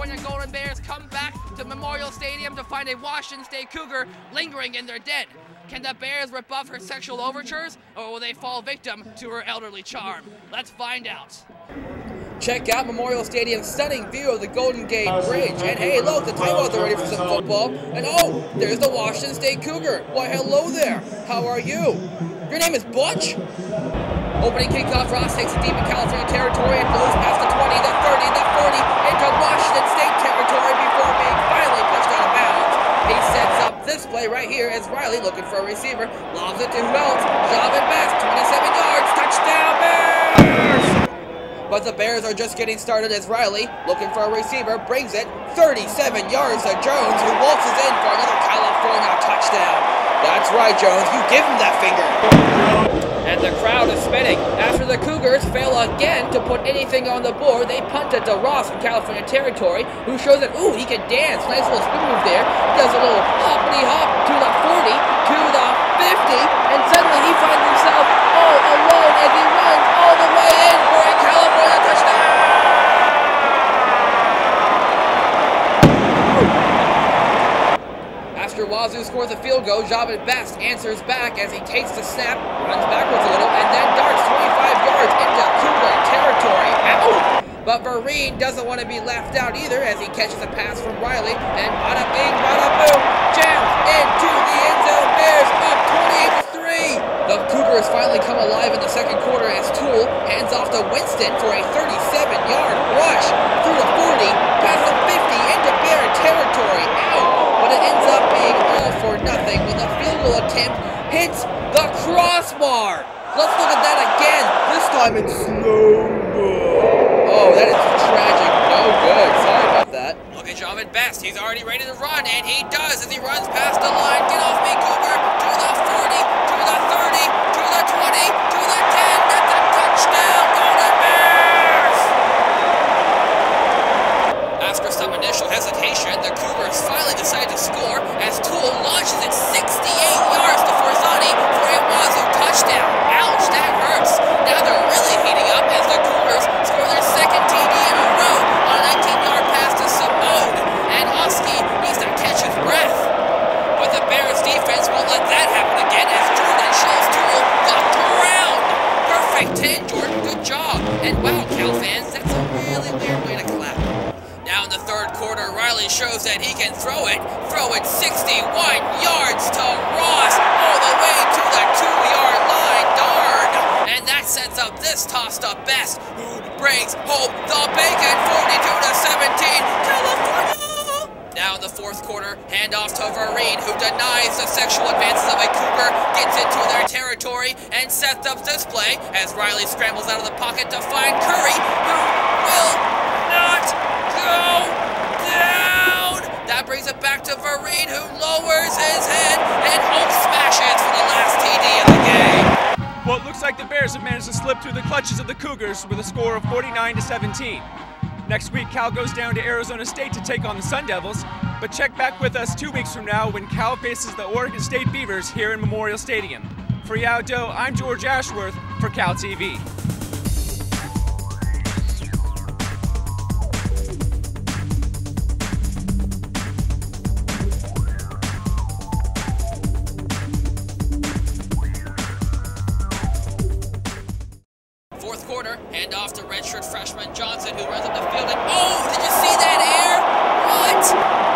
California Golden Bears come back to Memorial Stadium to find a Washington State Cougar lingering in their den. Can the Bears rebuff her sexual overtures, or will they fall victim to her elderly charm? Let's find out. Check out Memorial Stadium's stunning view of the Golden Gate Bridge. And hey, look, the timeouts are ready for some football. And oh, there's the Washington State Cougar. Why, hello there. How are you? Your name is Butch? Opening kickoff, Ross takes it deep in California territory and blows past the 20, the 30, the play right here as Riley looking for a receiver, lobs it to else? Jahvid Best, 27 yards, touchdown Bears! But the Bears are just getting started as Riley, looking for a receiver, brings it 37 yards to Jones, who waltzes in for another California touchdown. That's right, Jones, you give him that finger and the crowd is spinning. After the Cougars fail again to put anything on the board, they punt it to Ross in California territory, who shows that, ooh, he can dance. Nice little spin move there. Does a little hoppity hop to the 40, to the 50, and suddenly he finds himself all alone as he runs all the way in for a California touchdown. After Wazoo scores a field goal, Jahvid Best answers back as he takes the snap, runs backwards a little, and then darts 25 yards into Cougar territory. Ow! But Vereen doesn't want to be left out either as he catches a pass from Riley, and bada bing, bada boom, jams into the end zone. Hits the crossbar. Let's look at that again. This time it's slow-mo. Oh, that is tragic. No good. Sorry about that. Look at Jahvid Best. He's already ready to run, and he does as he runs past the line. Get off me, Cougar. To the 40, to the 30, to the 20, to the 10. That's a touchdown. Golden Bears! After some initial hesitation, the Cougars finally decide to score as Tuel Perfect 10, Jordan. Good job. And wow, Cal fans, that's a really weird way to clap. Now in the third quarter, Riley shows that he can throw it. Throw it 61 yards to Ross, all the way to the two-yard line. Darn! And that sets up this toss to Best, who brings home the bacon, 42 to 17. California! Now in the fourth quarter, handoff to Vereen, who denies the sexual advances of a gets into their territory, and sets up this play as Riley scrambles out of the pocket to find Curry, who will not go down. That brings it back to Vereen, who lowers his head and home smashes for the last TD of the game. Well, it looks like the Bears have managed to slip through the clutches of the Cougars with a score of 49 to 17. Next week, Cal goes down to Arizona State to take on the Sun Devils, but check back with us two weeks from now when Cal faces the Oregon State Beavers here in Memorial Stadium. For Yao Do, I'm George Ashworth for Cal TV. quarter. Hand off to redshirt freshman Johnson, who runs up the field. And, oh, did you see that air? What?